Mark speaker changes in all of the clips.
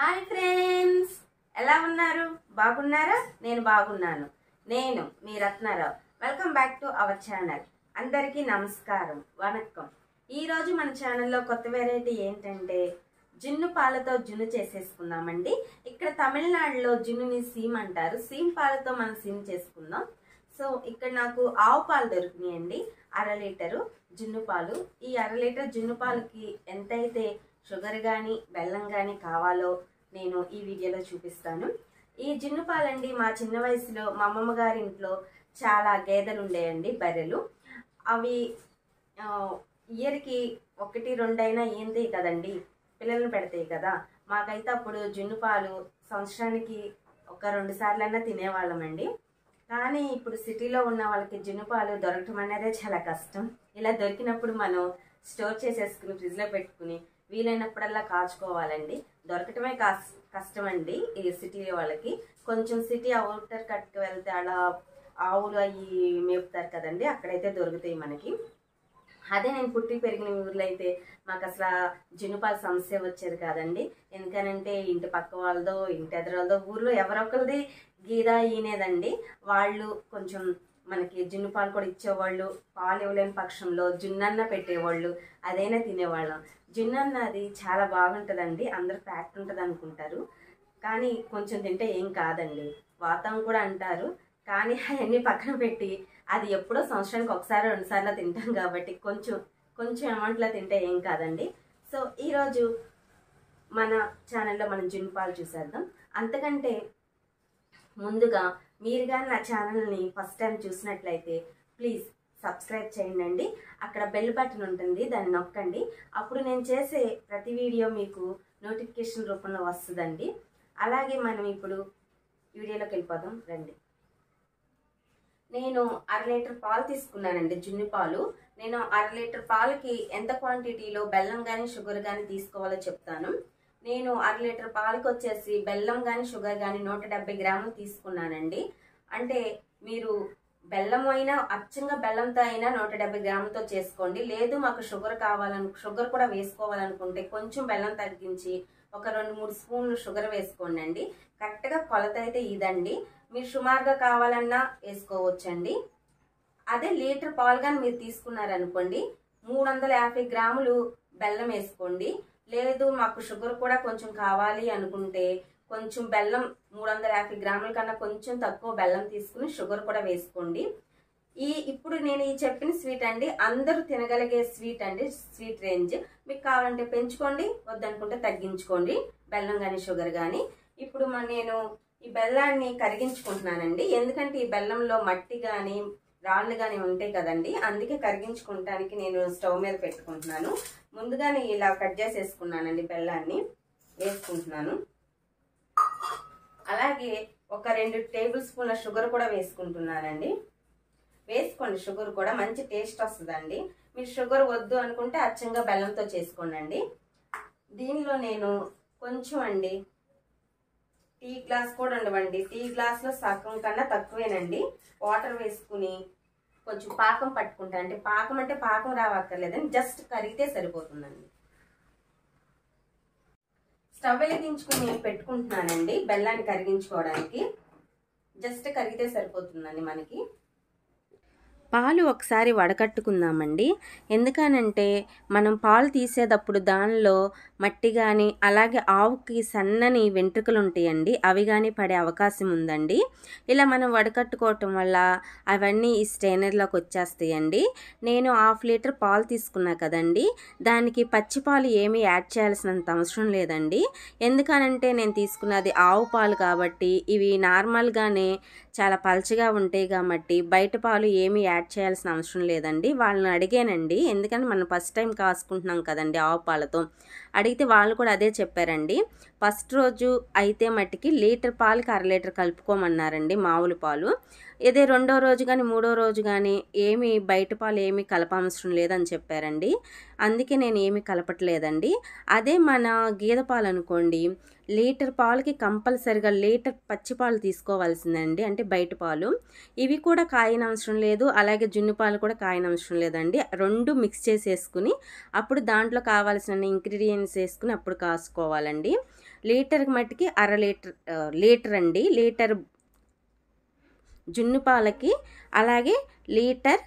Speaker 1: Hi friends. ఎలా ఉన్నారు? బాగున్నారా? నేను బాగున్నాను. నేను మీ Ratnarao. Welcome back to our channel. అందరికీ నమస్కారం. వణకం. ఈరోజు మన ఛానల్లో కొత్త వెరైటీ ఏంటంటే జున్ను పాలతో జున్ను చేసేసుకుందామండి. ఇక్కడ తమిళనాడులో జున్నుని సీమ్ అంటారు. సీమ్ పాలతో మనం సీమ్ చేసుకుందాం. సో ఇక్కడ నాకు ఆవు పాలు దొరికినాయండి. అర లీటరు జున్ను పాలు. ఈ అర లీటర్ జున్ను పాలకి ఎంతైతే షుగర్ కానీ బెల్లం కానీ కావాలో నేను ఈ వీడియోలో చూపిస్తాను. ఈ జిన్ను పాలండి మా చిన్న వయసులో మా అమ్మమ్మ గారి ఇంట్లో చాలా గేదెలు ఉండేయండి బర్రెలు. అవి ఇయర్కి ఒకటి రెండైనా ఏంది కదండి పిల్లలను పెడతాయి కదా. మాకైతే అప్పుడు జున్ను పాలు సంవత్సరానికి ఒక రెండు సార్లైనా తినేవాళ్ళమండి. కానీ ఇప్పుడు సిటీలో ఉన్న వాళ్ళకి జున్ను పాలు దొరకటం అనేదే చాలా కష్టం. ఇలా దొరికినప్పుడు మనం స్టోర్ చేసేసుకుని ఫ్రిడ్జ్లో పెట్టుకుని వీలైనప్పుడల్లా కాచుకోవాలండి. దొరకటమే కాస్ కష్టం అండి ఈ సిటీ వాళ్ళకి. కొంచెం సిటీ అవుటర్ కట్కి వెళ్తే అలా ఆవులు అవి మేపుతారు కదండి అక్కడైతే దొరుకుతాయి మనకి. అదే నేను పుట్టి పెరిగిన ఊర్లో అయితే మాకు అసలు జునుపాల సమస్య వచ్చేది కాదండి. ఎందుకనంటే ఇంటి పక్క వాళ్ళదో ఇంటి ఎదురులదో ఊర్లో ఎవరొకరిది గీద ఈనేదండి. వాళ్ళు కొంచెం మనకి జున్ను పాలు కూడా ఇచ్చేవాళ్ళు పాలు ఇవ్వలేని పక్షంలో జున్నన్న పెట్టేవాళ్ళు అదైనా తినేవాళ్ళం. జున్నన్న అది చాలా బాగుంటుందండి అందరు ఫ్యాక్ట్ ఉంటుంది అనుకుంటారు. కానీ కొంచెం తింటే ఏం కాదండి. వాతం కూడా అంటారు. కానీ అవన్నీ పక్కన పెట్టి అది ఎప్పుడో సంవత్సరానికి ఒకసారి రెండుసార్లు తింటాం కాబట్టి కొంచెం కొంచెం అమౌంట్లో తింటే ఏం కాదండి. సో ఈరోజు మన ఛానల్లో మనం జున్ను పాలు చూసేద్దాం. అంతకంటే ముందుగా మీరు కానీ నా ఛానల్ని ఫస్ట్ టైం చూసినట్లయితే ప్లీజ్ సబ్స్క్రైబ్ చేయండి అక్కడ బెల్ బటన్ ఉంటుంది దాన్ని నొక్కండి. అప్పుడు నేను చేసే ప్రతి వీడియో మీకు నోటిఫికేషన్ రూపంలో వస్తుందండి. అలాగే మనం ఇప్పుడు వీడియోలోకి వెళ్ళిపోదాం రండి. నేను అర లీటర్ పాలు తీసుకున్నానండి జున్ను పాలు. నేను అర లీటర్ పాలకి ఎంత క్వాంటిటీలో బెల్లం కానీ షుగర్ కానీ తీసుకోవాలో చెప్తాను. నేను అర లీటర్ పాలకు వచ్చేసి బెల్లం కానీ షుగర్ కానీ నూట డెబ్బై గ్రాములు తీసుకున్నానండి. అంటే మీరు బెల్లం అయినా అచ్చంగా బెల్లంతో అయినా నూట డెబ్బై గ్రాములతో చేసుకోండి. లేదు మాకు షుగర్ కావాలను షుగర్ కూడా వేసుకోవాలనుకుంటే కొంచెం బెల్లం తగ్గించి ఒక రెండు మూడు స్పూన్లు షుగర్ వేసుకోండి అండి కరెక్ట్గా కొలత అయితే ఇదండి. మీరు సుమారుగా కావాలన్నా వేసుకోవచ్చండి. అదే లీటర్ పాలు కానీ మీరు తీసుకున్నారనుకోండి మూడు వందల యాభై గ్రాములు బెల్లం వేసుకోండి. లేదు మాకు షుగర్ కూడా కొంచెం కావాలి అనుకుంటే కొంచెం బెల్లం మూడు వందల యాభై గ్రాముల కన్నా కొంచెం తక్కువ బెల్లం తీసుకుని షుగర్ కూడా వేసుకోండి. ఈ ఇప్పుడు నేను ఈ చెప్పిన స్వీట్ అండి అందరూ తినగలిగే స్వీట్ అండి స్వీట్ రేంజ్. మీకు కావాలంటే పెంచుకోండి వద్దనుకుంటే తగ్గించుకోండి బెల్లం కానీ షుగర్ కానీ ఇప్పుడు నేను ఈ బెల్లాన్ని కరిగించుకుంటున్నానండి. ఎందుకంటే ఈ బెల్లంలో మట్టి కానీ రాళ్ళు కానీ ఉంటాయి కదండి. అందుకే కరిగించుకుంటానికి నేను స్టవ్ మీద పెట్టుకుంటున్నాను. ముందుగానే ఇలా కట్ చేసేసుకున్నానండి బెల్లాన్ని. వేసుకుంటున్నాను. అలాగే ఒక రెండు టేబుల్ స్పూన్ల షుగర్ కూడా వేసుకుంటున్నానండి. వేసుకోండి షుగర్ కూడా మంచి టేస్ట్ వస్తుందండి. మీరు షుగర్ వద్దు అనుకుంటే అచ్చంగా బెల్లంతో చేసుకోండి దీనిలో నేను కొంచెం అండి టీ గ్లాస్ కూడా ఉండవండి. టీ గ్లాస్లో సగం కన్నా తక్కువేనండి. వాటర్ వేసుకుని కొంచెం పాకం పట్టుకుంటా. అంటే పాకం అంటే పాకం రావక్కర్లేదని జస్ట్ కరిగితే సరిపోతుందండి. స్టవ్ వెలిగించుకుని పెట్టుకుంటున్నానండి. బెల్లాన్ని కరిగించుకోవడానికి. జస్ట్ కరిగితే సరిపోతుందండి మనకి. పాలు ఒకసారి వడకట్టుకుందామండి. ఎందుకనంటే మనం పాలు తీసేటప్పుడు దానిలో మట్టి కానీ అలాగే ఆవుకి సన్నని వెంట్రుకలు ఉంటాయండి అవి కానీ పడే అవకాశం ఉందండి. ఇలా మనం వడకట్టుకోవటం వల్ల అవన్నీ ఈ స్టెయినర్లోకి వచ్చేస్తాయండి. నేను హాఫ్ లీటర్ పాలు తీసుకున్నా కదండి. దానికి పచ్చి పాలు ఏమీ యాడ్ చేయాల్సినంత అవసరం లేదండి. ఎందుకనంటే నేను తీసుకున్నది ఆవు పాలు కాబట్టి ఇవి నార్మల్గానే చాలా పలచగా ఉంటాయి కాబట్టి బయట పాలు ఏమీ యాడ్ యాడ్ చేయాల్సిన అవసరం లేదండి. వాళ్ళని అడిగానండి. ఎందుకంటే మనం ఫస్ట్ టైం కాసుకుంటున్నాం కదండి ఆవు పాలతో. అడిగితే వాళ్ళు కూడా అదే చెప్పారండి. ఫస్ట్ రోజు అయితే మట్టికి లీటర్ పాలకి అర లీటర్ కలుపుకోమన్నారండి మామూలు పాలు. ఇదే రెండో రోజు కానీ మూడో రోజు కానీ ఏమి బయట పాలు ఏమీ కలపవసరం లేదని చెప్పారండి. అందుకే నేను ఏమీ కలపట్లేదండి. అదే మన గేదె పాలు అనుకోండి లీటర్ పాలకి కంపల్సరిగా లీటర్ పచ్చి పాలు తీసుకోవాల్సిందండి. అంటే బయట పాలు. ఇవి కూడా కాయనవసరం లేదు. అలాగే జున్ను పాలు కూడా కాయనవసరం లేదండి. రెండు మిక్స్ చేసేసుకుని అప్పుడు దాంట్లో కావాల్సిన ఇంగ్రీడియంట్స్ వేసుకుని అప్పుడు కాసుకోవాలండి. లీటర్కి మట్టికి అర లీటర్ లీటర్ అండి. లీటర్ జున్ను పాలకి అలాగే లీటర్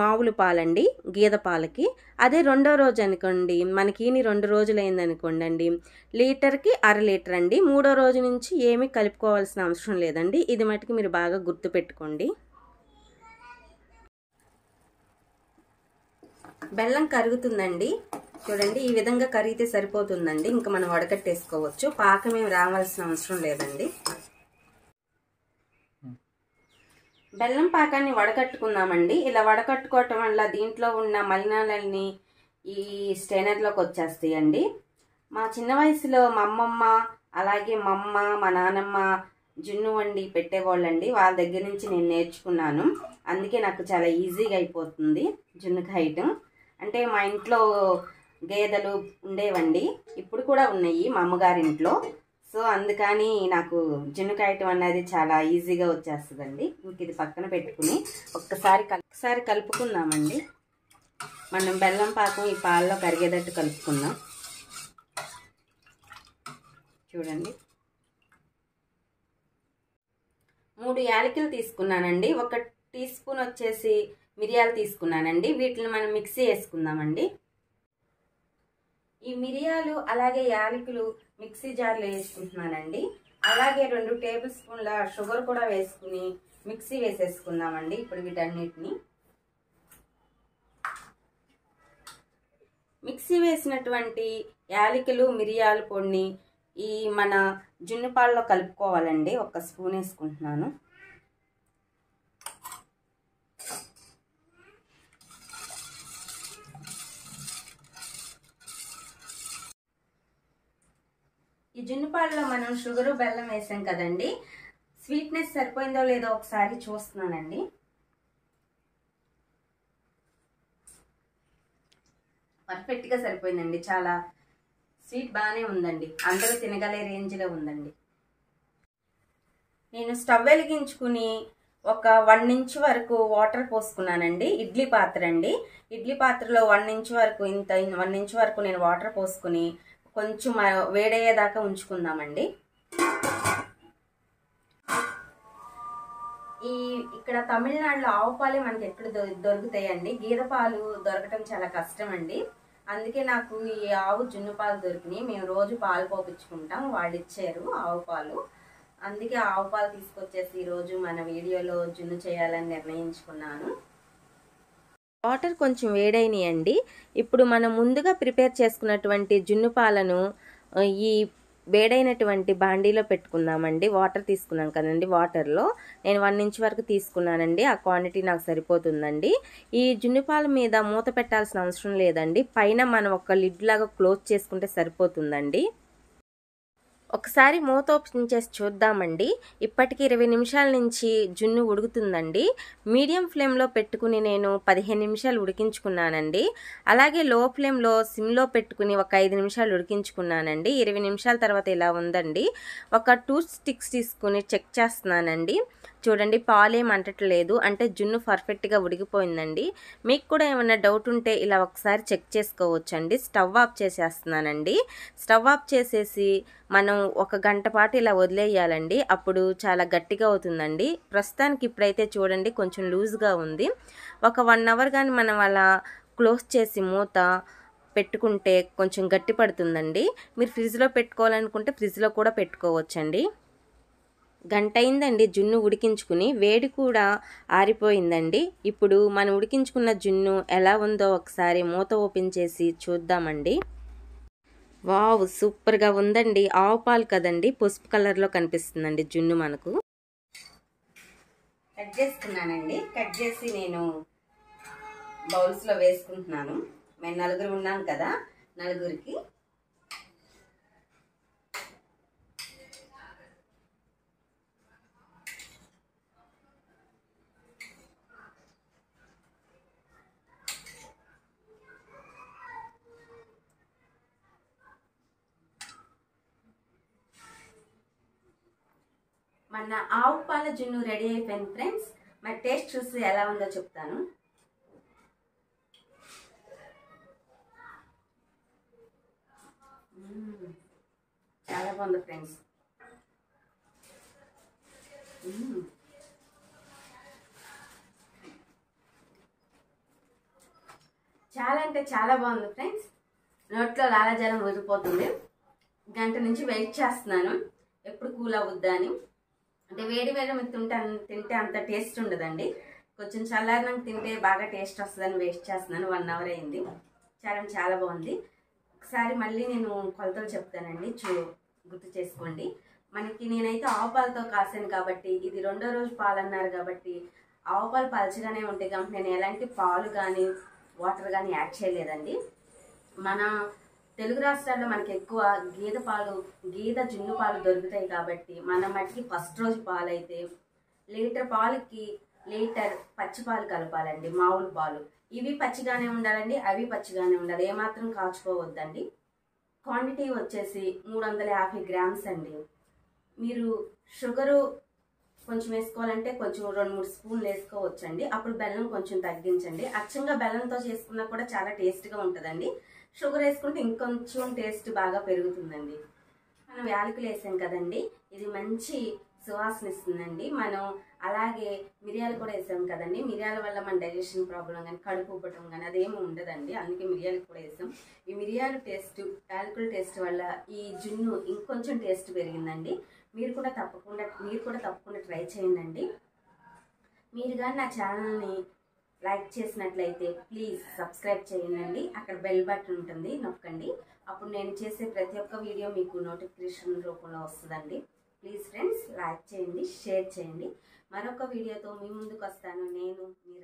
Speaker 1: మామూలు పాలండి గేదె పాలకి. అదే రెండో రోజు అనుకోండి మనకి ఈని రెండు రోజులు అయిందనుకోండి అండి లీటర్కి అర లీటర్ అండి మూడో రోజు నుంచి ఏమీ కలుపుకోవాల్సిన అవసరం లేదండి. ఇది మటుకు మీరు బాగా గుర్తుపెట్టుకోండి. బెల్లం కరుగుతుందండి. చూడండి ఈ విధంగా కరిగితే సరిపోతుందండి. ఇంకా మనం వడకట్టేసుకోవచ్చు. పాకం ఏమి రావాల్సిన అవసరం లేదండి. బెల్లం పాకాన్ని వడకట్టుకుందామండి. ఇలా వడకట్టుకోవటం వల్ల దీంట్లో ఉన్న మలినాలన్నీ ఈ స్టైనర్లోకి వచ్చేస్తాయండి. మా చిన్న వయసులో మా అమ్మమ్మ అలాగే మా అమ్మ మా నానమ్మ జున్ను వండి పెట్టేవాళ్ళండి. వాళ్ళ దగ్గర నుంచి నేను నేర్చుకున్నాను. అందుకే నాకు చాలా ఈజీగా అయిపోతుంది జున్ను కాయటం. అంటే మా ఇంట్లో గేదెలు ఉండేవండి. ఇప్పుడు కూడా ఉన్నాయి మా అమ్మగారింట్లో. సో అందుకని నాకు జున్ను కాయటం అనేది చాలా ఈజీగా వచ్చేస్తుందండి. ఇంక ఇది పక్కన పెట్టుకుని ఒక్కసారి కల్- కలుపుకుందామండి. మనం బెల్లం పాకం ఈ పాలలో కరిగేటట్టు కలుపుకుందాం. చూడండి. మూడు యాలకులు తీసుకున్నానండి. ఒక టీ స్పూన్ వచ్చేసి మిరియాలు తీసుకున్నానండి. వీటిని మనం మిక్సీ వేసుకుందామండి. ఈ మిరియాలు అలాగే యాలకులు మిక్సీ జార్లో వేసుకుంటున్నానండి. అలాగే రెండు టేబుల్ స్పూన్ల షుగర్ కూడా వేసుకుని మిక్సీ వేసేసుకుందామండి ఇప్పుడు వీటన్నిటిని. మిక్సీ వేసినటువంటి యాలకులు మిరియాల పొడిని ఈ మన జున్నుపాల్లో కలుపుకోవాలండి. ఒక స్పూన్ వేసుకుంటున్నాను. ఈ జున్నుపాలలో మనం షుగరు బెల్లం వేసాం కదండి. స్వీట్నెస్ సరిపోయిందో లేదో ఒకసారి చూస్తున్నానండి. పర్ఫెక్ట్గా సరిపోయిందండి. చాలా స్వీట్ బాగానే ఉందండి. అందరూ తినగలే రేంజ్లో ఉందండి. నేను స్టవ్ వెలిగించుకుని ఒక వన్ ఇంచ్ వరకు వాటర్ పోసుకున్నానండి. ఇడ్లీ పాత్ర అండి. ఇడ్లీ పాత్రలో వన్ ఇంచ్ వరకు ఇంత వన్ ఇంచ్ వరకు నేను వాటర్ పోసుకుని కొంచెం వేడయ్యేదాకా ఉంచుకుందామండి. ఈ ఇక్కడ తమిళనాడులో ఆవు పాలే మనకి ఎక్కడ దొ- దొరుకుతాయండి. గేదె పాలు దొరకటం చాలా కష్టం అండి అందుకే నాకు ఈ ఆవు జున్ను పాలు దొరికినాయి. మేము రోజు పాలు పోపించుకుంటాం వాళ్ళు ఇచ్చారు ఆవు పాలు. అందుకే ఆవు పాలు తీసుకొచ్చేసి ఈరోజు మన వీడియోలో జున్ను చేయాలని నిర్ణయించుకున్నాను. వాటర్ కొంచెం వేడైనాయండి. ఇప్పుడు మనం ముందుగా ప్రిపేర్ చేసుకున్నటువంటి జున్ను పాలను ఈ వేడైనటువంటి బాండీలో పెట్టుకుందామండి. వాటర్ తీసుకున్నాం కదండి వాటర్లో. నేను వన్ ఇంచ్ వరకు తీసుకున్నానండి. ఆ క్వాంటిటీ నాకు సరిపోతుందండి. ఈ జున్ను పాల మీద మూత పెట్టాల్సిన అవసరం లేదండి. పైన మనం ఒక లిడ్ లాగా క్లోజ్ చేసుకుంటే సరిపోతుందండి. ఒకసారి మూత ఓపెన్ చేసి చూద్దామండి. ఇప్పటికి ఇరవై నిమిషాల నుంచి జున్ను ఉడుకుతుందండి. మీడియం ఫ్లేమ్లో పెట్టుకుని నేను పదిహేను నిమిషాలు ఉడికించుకున్నానండి. అలాగే లో ఫ్లేమ్లో సిమ్లో పెట్టుకుని ఒక ఐదు నిమిషాలు ఉడికించుకున్నానండి. ఇరవై నిమిషాల తర్వాత ఇలా ఉందండి. ఒక టూ స్టిక్స్ తీసుకుని చెక్ చేస్తున్నానండి. చూడండి పాలు ఏం అంటట్లేదు. అంటే జున్ను పర్ఫెక్ట్గా ఉడికిపోయిందండి. మీకు కూడా ఏమైనా డౌట్ ఉంటే ఇలా ఒకసారి చెక్ చేసుకోవచ్చండి. స్టవ్ ఆఫ్ చేసేస్తున్నానండి. స్టవ్ ఆఫ్ చేసేసి మనం ఒక గంట పాటు ఇలా వదిలేయాలండి. అప్పుడు చాలా గట్టిగా అవుతుందండి. ప్రస్తుతానికి ఇప్పుడైతే చూడండి కొంచెం లూజ్గా ఉంది. ఒక వన్ అవర్ కానీ మనం అలా క్లోజ్ చేసి మూత పెట్టుకుంటే కొంచెం గట్టి పడుతుందండి. మీరు ఫ్రిడ్జ్లో పెట్టుకోవాలనుకుంటే ఫ్రిడ్జ్లో కూడా పెట్టుకోవచ్చండి. గంట అయిందండి జున్ను ఉడికించుకుని. వేడి కూడా ఆరిపోయిందండి. ఇప్పుడు మనం ఉడికించుకున్న జున్ను ఎలా ఉందో ఒకసారి మూత ఓపెన్ చేసి చూద్దామండి. వావ్ సూపర్గా ఉందండి. ఆవు పాలు కదండి పసుపు కలర్లో కనిపిస్తుందండి జున్ను మనకు. కట్ చేసుకున్నానండి కట్ చేసి నేను బౌల్స్లో వేసుకుంటున్నాను. మేము నలుగురు ఉన్నాం కదా నలుగురికి. మన ఆవు పాల జున్ను రెడీ అయిపోయింది ఫ్రెండ్స్. మరి టేస్ట్ చూసి ఎలా ఉందో చెప్తాను. చాలా బాగుంది ఫ్రెండ్స్. చాలా అంటే చాలా బాగుంది ఫ్రెండ్స్. నోట్లో లాలాజలం ఊరిపోతుంది. గంట నుంచి వెయిట్ చేస్తున్నాను. ఎప్పుడు కూల్ అవుద్దా అని. అంటే వేడి వేడి తింటే తింటే అంత టేస్ట్ ఉండదండి. కొంచెం చల్లారినాక తింటే బాగా టేస్ట్ వస్తుందని వేస్ట్ చేస్తున్నాను. వన్ అవర్ అయింది. చాలా చాలా బాగుంది. ఒకసారి మళ్ళీ నేను కొలతలు చెప్తానండి. చూ గుర్తు చేసుకోండి. మనకి నేనైతే ఆవు పాలతో కాసాను కాబట్టి ఇది రెండో రోజు పాలు అన్నారు కాబట్టి ఆవు పాలు పలచగానే ఉంటాయి కాబట్టి నేను ఎలాంటి పాలు కానీ వాటర్ కానీ యాడ్ చేయలేదండి. మన తెలుగు రాష్ట్రాల్లో మనకి ఎక్కువ గేదె పాలు గేదె జున్ను పాలు దొరుకుతాయి కాబట్టి మన మట్టికి ఫస్ట్ రోజు పాలైతే లీటర్ పాలకి లీటర్ పచ్చి పాలు కలపాలండి మామూలు పాలు. ఇవి పచ్చిగానే ఉండాలండి అవి పచ్చిగానే ఉండాలి. ఏమాత్రం కాచుకోవద్దండి. క్వాంటిటీ వచ్చేసి మూడు వందల యాభై గ్రామ్స్ అండి. మీరు షుగరు కొంచెం వేసుకోవాలంటే కొంచెం రెండు మూడు స్పూన్లు వేసుకోవచ్చండి. అప్పుడు బెల్లం కొంచెం తగ్గించండి. అచ్చంగా బెల్లంతో చేసుకున్నా కూడా చాలా టేస్ట్గా ఉంటుందండి. షుగర్ వేసుకుంటే ఇంకొంచెం టేస్ట్ బాగా పెరుగుతుందండి. మనం యాలకులు వేసాం కదండి. ఇది మంచి సువాసన ఇస్తుందండి. మనం అలాగే మిరియాలు కూడా వేసాం కదండి. మిరియాల వల్ల మన డైజెషన్ ప్రాబ్లం కానీ కడుపు ఉబ్బటం కానీ అదేమి ఉండదండి. అందుకే మిరియాలు కూడా వేసాం. ఈ మిరియాలు టేస్ట్ యాలకుల టేస్ట్ వల్ల ఈ జున్ను ఇంకొంచెం టేస్ట్ పెరిగిందండి. మీరు కూడా తప్పకుండా మీరు కూడా తప్పకుండా ట్రై చేయండి మీరు కానీ నా ఛానల్ని లైక్ చేసినట్లయితే ప్లీజ్ సబ్స్క్రైబ్ చేయండి అక్కడ బెల్ బటన్ ఉంటుంది నొక్కండి. అప్పుడు నేను చేసే ప్రతి ఒక్క వీడియో మీకు నోటిఫికేషన్ రూపంలో వస్తుందండి. ప్లీజ్ ఫ్రెండ్స్ లైక్ చేయండి షేర్ చేయండి. మరొక వీడియోతో మీ ముందుకు వస్తాను. నేను మీ